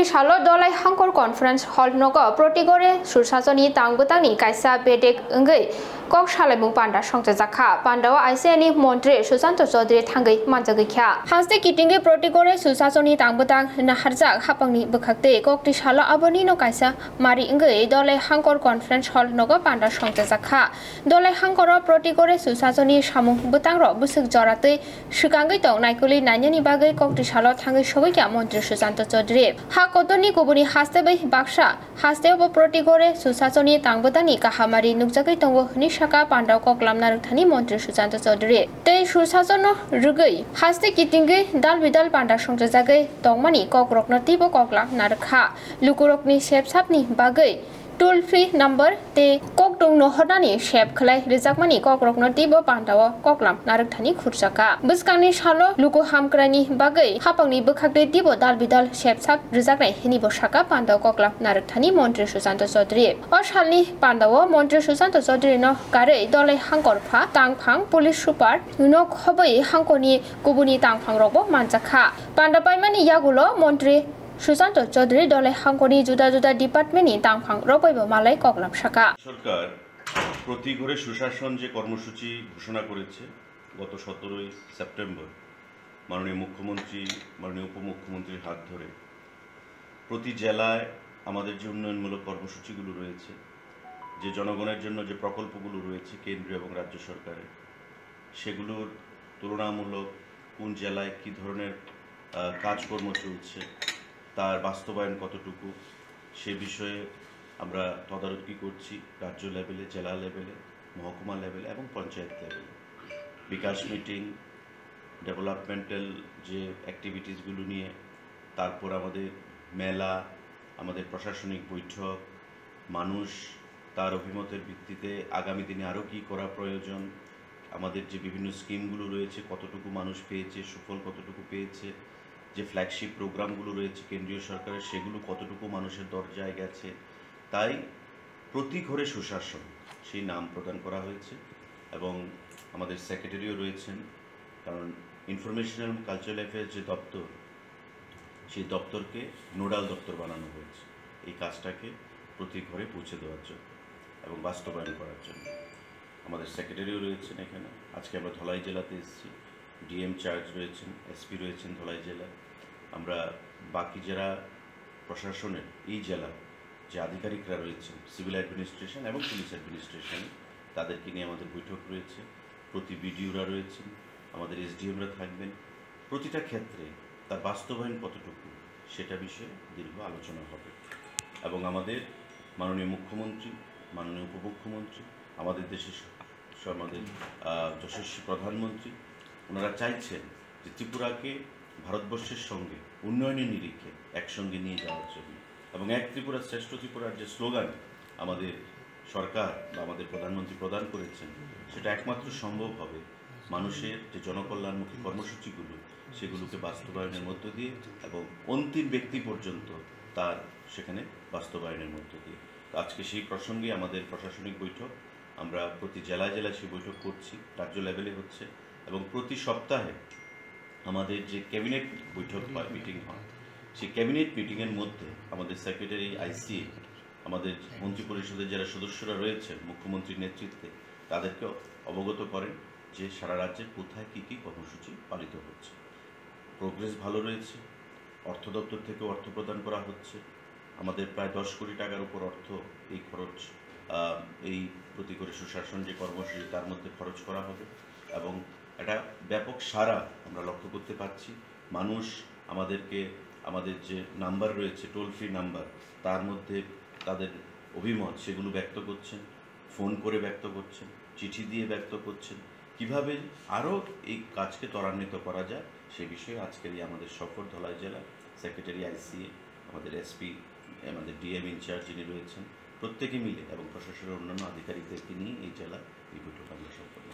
ককটি সালো Dalai হাঙ্কর conference hall নগ প্রতিগরে সুশাসনী তাংবুতাংনি কাইসা বেদেক ওঙ্গৈ cock সালাইমুং পান্ডা সংচে জাখা পান্ডাও আইসিআইনি মন্ত্রী সুশান্ত চৌধুরী থাঙ্গৈ মানজাগৈখ্যা হাসতে কিটিংগে প্রতিগরে সুশাসনী তাংবুতাং নাহারজাক হাপাংনি বখাকতে ককটি সালো আবনি ন কাইসা মারি ওঙ্গৈ দলাই হাঙ্কর কনফারেন্স হল নগ পান্ডা সংচে জাখা দলাই হাঙ্কর প্রতিগরে সুশাসনী সামুং বুতাং র বুসুক জরাতৈ সুকাঙ্গৈ তং নাইকুলি নাইনানি বাগৈ ককটি সালো থাঙ্গৈ সগৈখ্যা মন্ত্রী Sushanta Chowdhury. Nukjagai tongo hni shaka pandau koklam narukthani mantri sujanto chaudhary tei susasono rugoi haste kitingai dal bidal panda songjagai tongmani kokrokna tibo kokla narkha lukurokni sepsapni bagai toll free number ते कक दं नहरनानि सेब खलाय रिजाकमानि कक रकनो तिबो पान्ताव ककलाम नारकथानि खुरसाका बुसकांनि सालो लुकु हामक्रानि बागै हापांनि बोखाकदे तिबो दाल बिदाल सेब साब रिजाकनाय हिनि बसाका पान्ताव ककलाम नारकथानि मन्त्रि सुशान्त चौधरी अ सालनि पान्ताव मन्त्रि सुशान्त चौधरी न गारै दलै हांकरफा तांफां पुलिस सुपार न खबै हांकनि गुबुनि तांफां रबो मानजाखा पान्दा पाइमानि यागुलो मन्त्रि সুশান্ত চৌধুরী দলে হাঙ্কনি জুদা জুদা ডিপার্টমেন্টনি দাংফাং রবৈব মালাই কগলাম শাখা। সরকার প্রতি ঘরে সুশাসন যে কর্মসূচি ঘোষণা করেছে গত সতেরোই সেপ্টেম্বর, মাননীয় মুখ্যমন্ত্রী, মাননীয় উপমুখ্যমন্ত্রীর হাত ধরে প্রতি জেলায় আমাদের যে উন্নয়নমূলক কর্মসূচিগুলো রয়েছে, যে জনগণের জন্য যে প্রকল্পগুলো রয়েছে কেন্দ্রীয় এবং রাজ্য সরকারের, সেগুলোর তুলনামূলক কোন জেলায় কী ধরনের কাজকর্ম চলছে তার বাস্তবায়ন কতটুকু, সে বিষয়ে আমরা তদারকি করছি রাজ্য লেভেলে, জেলা লেভেলে, মহকুমা লেভেলে এবং পঞ্চায়েত লেভেলে। বিকাশ মিটিং, ডেভেলপমেন্টাল যে অ্যাক্টিভিটিসগুলো নিয়ে, তারপর আমাদের মেলা, আমাদের প্রশাসনিক বৈঠক, মানুষ তার অভিমতের ভিত্তিতে আগামী দিনে আরও কী করা প্রয়োজন, আমাদের যে বিভিন্ন স্কিমগুলো রয়েছে, কতটুকু মানুষ পেয়েছে, সুফল কতটুকু পেয়েছে যে ফ্ল্যাগশিপ প্রোগ্রামগুলো রয়েছে কেন্দ্রীয় সরকারের, সেগুলো কতটুকু মানুষের দরজায় গেছে, তাই প্রতি ঘরে সুশাসন, সেই নাম প্রদান করা হয়েছে। এবং আমাদের সেক্রেটারিও রয়েছেন, কারণ ইনফরমেশন এবং কালচারাল অ্যাফেয়ার্স যে দপ্তর, সেই দপ্তরকে নোডাল দপ্তর বানানো হয়েছে। এই কাজটাকে প্রতি ঘরে পৌঁছে দেওয়ার জন্য এবং বাস্তবায়ন করার জন্য। আমাদের সেক্রেটারিও রয়েছেন এখানে। আজকে আমরা ধলাই জেলাতে এসেছি। ডিএম চার্জ রয়েছেন এসপি রয়েছেন ধলাই জেলায় আমরা বাকি যারা প্রশাসনের এই জেলা যে আধিকারিকরা রয়েছেন, সিভিল অ্যাডমিনিস্ট্রেশন এবং পুলিশ অ্যাডমিনিস্ট্রেশন, তাদেরকে নিয়ে আমাদের বৈঠক রয়েছে। প্রতি বিডিওরা রয়েছেন, আমাদের এসডিএমরা থাকবেন। প্রতিটা ক্ষেত্রে তার বাস্তবায়ন কতটুকু সেটা বিষয়ে দীর্ঘ আলোচনা হবে। এবং আমাদের মাননীয় মুখ্যমন্ত্রী, মাননীয় উপমুখ্যমন্ত্রী, আমাদের দেশের আমাদের যশস্বী প্রধানমন্ত্রী ওনারা চাইছেন যে ত্রিপুরাকে ভারতবর্ষের সঙ্গে, উন্নয়নের নিরিখে একসঙ্গে নিয়ে যাওয়ার জন্য। এবং এক ত্রিপুরা শ্রেষ্ঠ ত্রিপুরার যে স্লোগান আমাদের সরকার বা আমাদের প্রধানমন্ত্রী প্রদান করেছেন, সেটা একমাত্র সম্ভব হবে মানুষের যে জনকল্যাণমুখী কর্মসূচিগুলো, সেগুলোকে বাস্তবায়নের মধ্য দিয়ে এবং অন্তিম ব্যক্তি পর্যন্ত তার সেখানে বাস্তবায়নের মধ্য দিয়ে। আজকে সেই প্রসঙ্গে আমাদের প্রশাসনিক বৈঠক, আমরা প্রতি জেলায় জেলায় সেই বৈঠক করছি রাজ্য লেভেলে হচ্ছে। এবং প্রতি সপ্তাহে আমাদের যে ক্যাবিনেট বৈঠক হয় মিটিং হয়, সেই ক্যাবিনেট মিটিংয়ের মধ্যে আমাদের সেক্রেটারি, আইসি, আমাদের মন্ত্রী পরিষদের যারা সদস্যরা রয়েছেন, মুখ্যমন্ত্রীর নেতৃত্বে, তাদেরকে অবগত করেন যে সারা রাজ্যে কোথায় কী কী কর্মসূচি পালিত হচ্ছে। প্রোগ্রেস ভালো রয়েছে, অর্থ দপ্তর থেকে অর্থ প্রদান করা হচ্ছে। আমাদের প্রায় দশ কোটি টাকার উপর অর্থ এই খরচ এই প্রতি করে সুশাসন যে কর্মসূচি, তার মধ্যে খরচ করা হবে এবং একটা ব্যাপক সারা আমরা লক্ষ্য করতে পারছি। মানুষ আমাদেরকে, আমাদের যে নাম্বার রয়েছে টোল ফ্রি নাম্বার, তার মধ্যে তাদের অভিমত সেগুলো ব্যক্ত করছেন, ফোন করে ব্যক্ত করছেন, চিঠি দিয়ে ব্যক্ত করছেন। কীভাবে আরও এই কাজকে ত্বরান্বিত করা যায় সে বিষয়ে আজকের এই আমাদের সফর ধলাই জেলা সেক্রেটারি আইসিএ আমাদের এসপি আমাদের ডিএম ইনচার্জ যিনি রয়েছেন, প্রত্যেকে মিলে এবং প্রশাসনের অন্যান্য আধিকারিকদেরকে নিয়ে এই জেলা এই বৈঠক আমরা সম্পন্ন